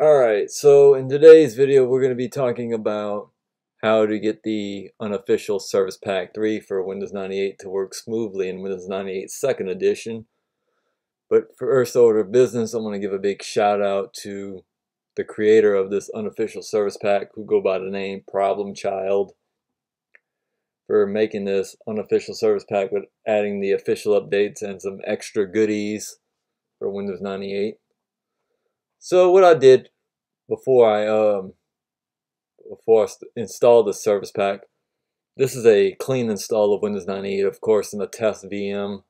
Alright, so in today's video we're going to be talking about how to get the unofficial Service Pack 3 for Windows 98 to work smoothly in Windows 98 2nd Edition. But first order business, I want to give a big shout out to the creator of this unofficial Service Pack who go by the name Problem Chyld for making this unofficial Service Pack with adding the official updates and some extra goodies for Windows 98. So what I did before I um before I installed the service pack, this is a clean install of Windows 98, of course, in the test VM.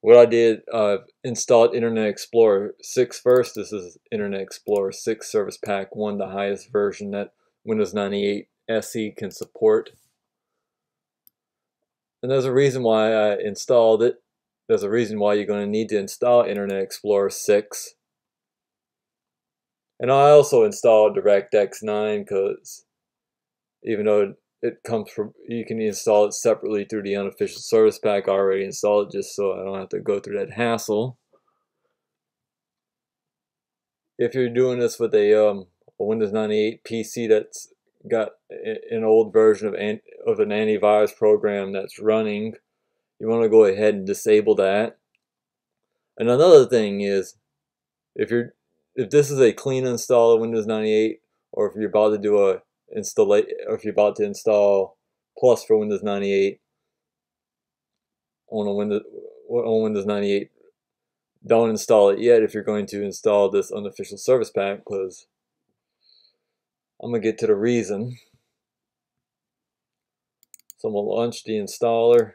What I did, uh, installed Internet Explorer 6 first. This is Internet Explorer 6 Service Pack 1, the highest version that Windows 98 SE can support. And there's a reason why I installed it there's a reason why you're going to need to install Internet Explorer 6. And I also installed DirectX 9 because even though it comes from, you can install it separately through the unofficial service pack. I already installed it just so I don't have to go through that hassle. If you're doing this with a, um, a Windows 98 PC that's got an old version of, an, of an antivirus program that's running, you want to go ahead and disable that. And another thing is, if you're if this is a clean install of Windows 98, or if you're about to do a install, or if you're about to install Plus for Windows 98 on a Windows on Windows 98, don't install it yet if you're going to install this unofficial service pack because I'm gonna get to the reason. So I'm gonna launch the installer.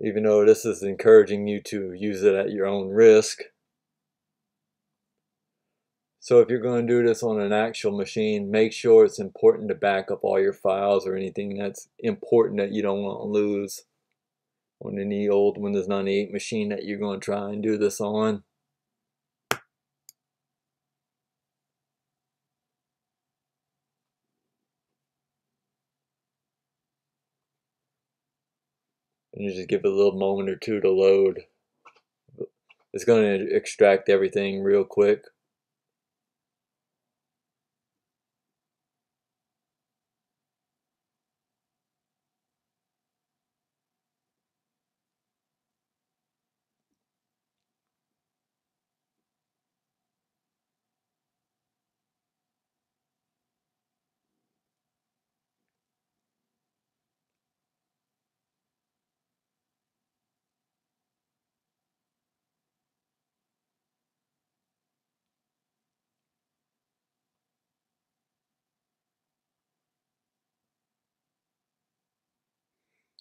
Even though this is encouraging you to use it at your own risk. So if you're going to do this on an actual machine, make sure it's important to back up all your files or anything that's important that you don't want to lose on any old Windows 98 machine that you're going to try and do this on. And you just give it a little moment or two to load. It's going to extract everything real quick.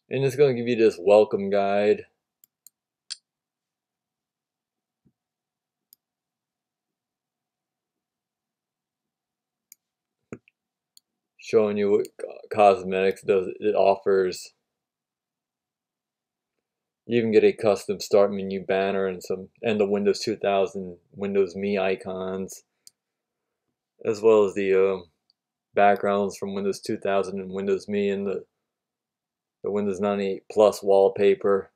And it's going to give you this welcome guide. Showing you what cosmetics does it offers. You even get a custom start menu banner and some and the Windows 2000 Windows Me icons, as well as the uh, backgrounds from Windows 2000 and Windows Me and the the Windows 98 Plus wallpaper.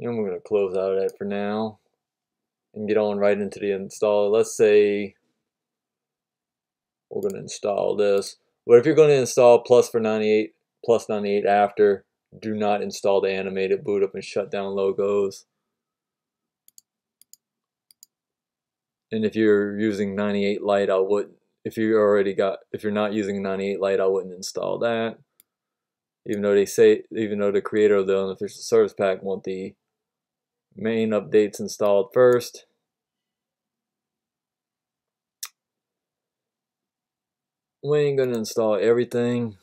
And we're going to close out of that for now and get on right into the install. Let's say we're going to install this. But if you're going to install Plus for 98, Plus 98 after, do not install the animated boot up and shut down logos. And if you're using 98 Lite, I would if you already got if you're not using 98 Lite, I wouldn't install that. Even though they say even though the creator of the unofficial service pack want the main updates installed first. We ain't gonna install everything.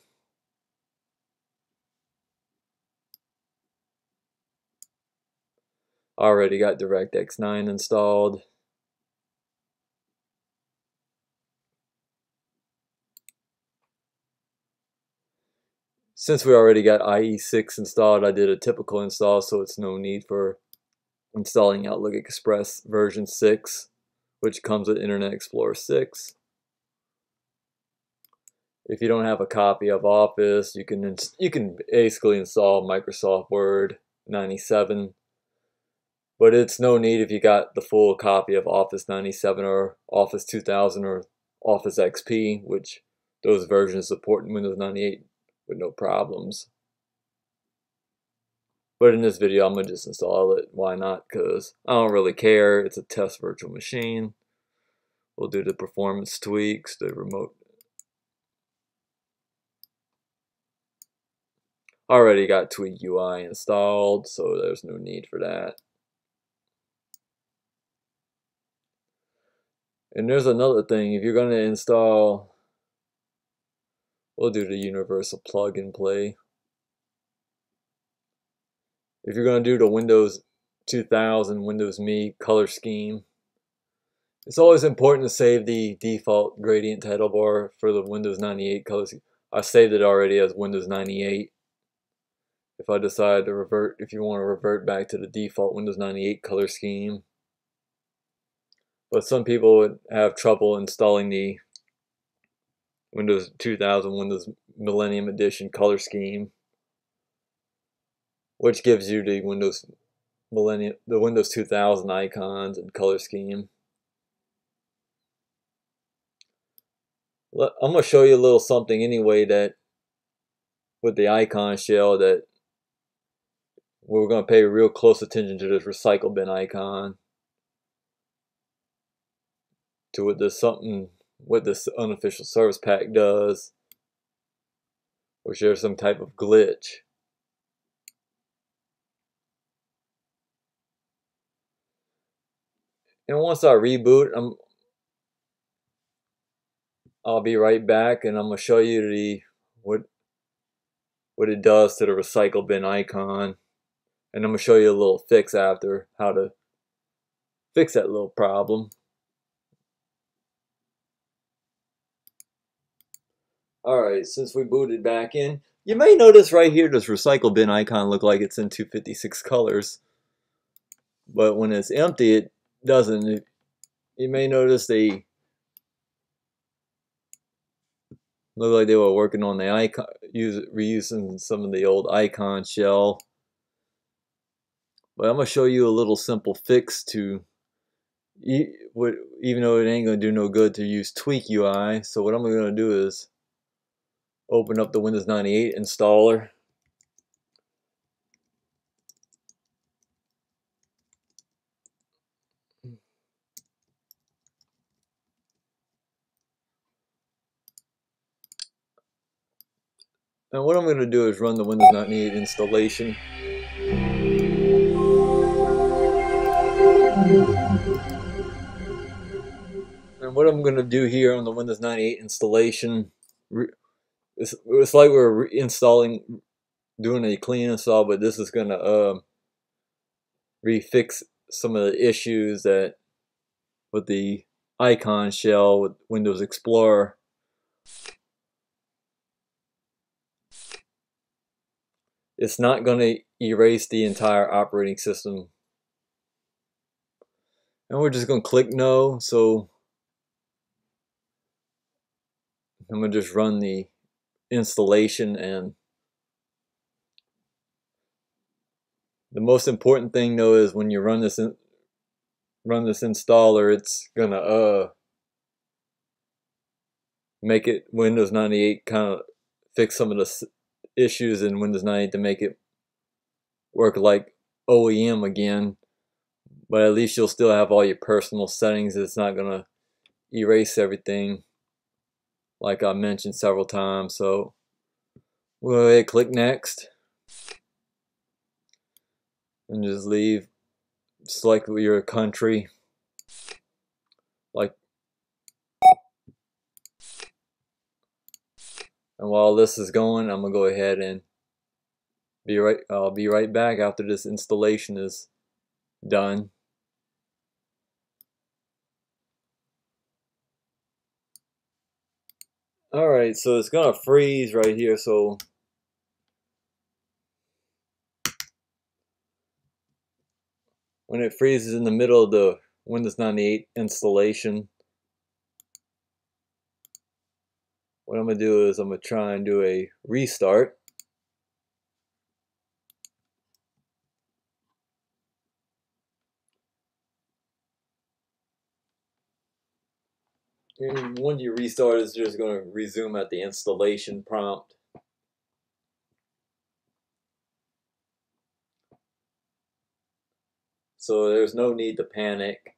Already got DirectX 9 installed. Since we already got IE6 installed, I did a typical install, so it's no need for installing Outlook Express version 6, which comes with Internet Explorer 6. if you don't have a copy of Office, you can you can basically install Microsoft Word 97 but it's no need if you got the full copy of Office 97 or Office 2000 or Office XP, which those versions support in Windows 98 with no problems. But in this video, I'm going to just install it. Why not? Because I don't really care. It's a test virtual machine. We'll do the performance tweaks, the remote. Already got Tweak UI installed, so there's no need for that. And there's another thing, if you're going to install, we'll do the universal plug and play. If you're going to do the Windows 2000 Windows Me color scheme, it's always important to save the default gradient title bar for the Windows 98 color scheme. I saved it already as Windows 98. If I decide to revert, if you want to revert back to the default Windows 98 color scheme, but some people would have trouble installing the Windows 2000, Windows Millennium Edition color scheme, which gives you the Windows Millennium, the Windows 2000 icons and color scheme. I'm going to show you a little something anyway that with the icon shell that we're going to pay real close attention to this recycle bin icon to what this something what this unofficial service pack does or there's some type of glitch. And once I reboot, I'm I'll be right back and I'm gonna show you the what what it does to the recycle bin icon. And I'm gonna show you a little fix after how to fix that little problem. Alright, since we booted back in, you may notice right here this recycle bin icon look like it's in 256 colors. But when it's empty, it doesn't. You may notice they look like they were working on the icon, use, reusing some of the old icon shell. But I'm going to show you a little simple fix to, even though it ain't going to do no good to use Tweak UI. So what I'm going to do is open up the Windows 98 installer. And what I'm going to do is run the Windows 98 installation. And what I'm going to do here on the Windows 98 installation it's, it's like we're installing, doing a clean install, but this is going to uh, refix some of the issues that with the icon shell with Windows Explorer. It's not going to erase the entire operating system. And we're just going to click no. So I'm going to just run the installation and the most important thing though is when you run this in, run this installer it's gonna uh make it Windows 98 kind of fix some of the issues in Windows 98 to make it work like OEM again. But at least you'll still have all your personal settings it's not gonna erase everything like I mentioned several times. So we'll go ahead click next and just leave select your country like and while this is going I'm gonna go ahead and be right I'll be right back after this installation is done Alright, so it's gonna freeze right here, so when it freezes in the middle of the Windows 98 installation, what I'm to do is I'm to try and do a restart. When you restart, it's just going to resume at the installation prompt. So there's no need to panic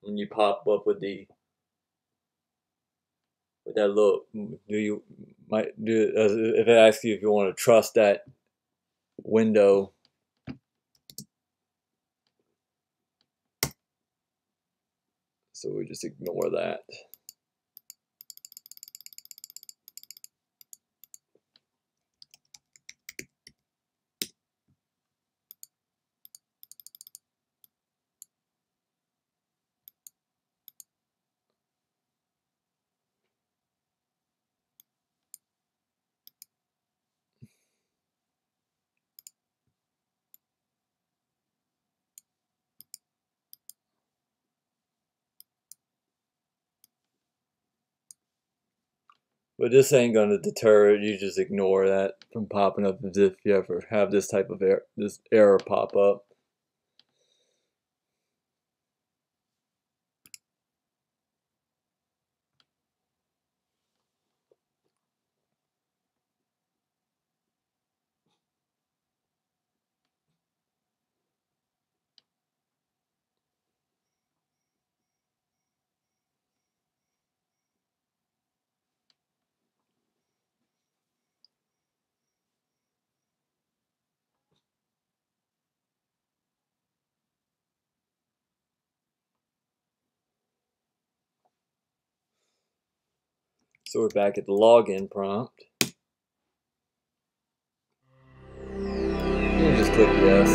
when you pop up with the with that look. Do you might do uh, if it asks you if you want to trust that window so we just ignore that. But this ain't to deter it. You just ignore that from popping up as if you ever have this type of error, this error pop up. So we're back at the login prompt. You just click yes.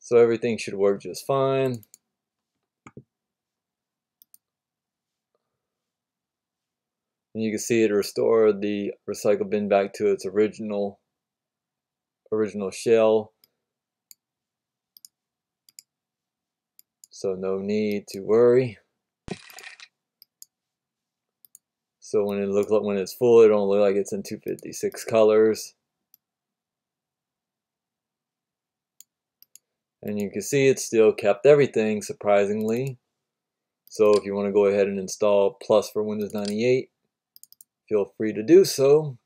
So everything should work just fine. And you can see it restored the recycle bin back to its original original shell. So no need to worry. So when it looks like when it's full, it don't look like it's in 256 colors. And you can see it still kept everything surprisingly. So if you want to go ahead and install Plus for Windows 98, feel free to do so.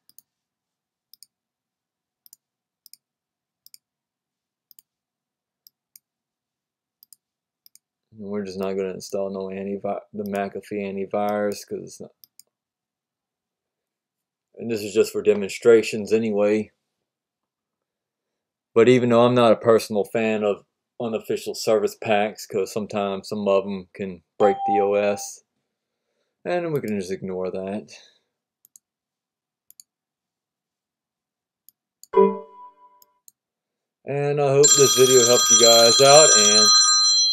And we're just not going to install no antivirus, the McAfee antivirus because and this is just for demonstrations anyway. But even though I'm not a personal fan of unofficial service packs because sometimes some of them can break the OS and we can just ignore that. And I hope this video helped you guys out and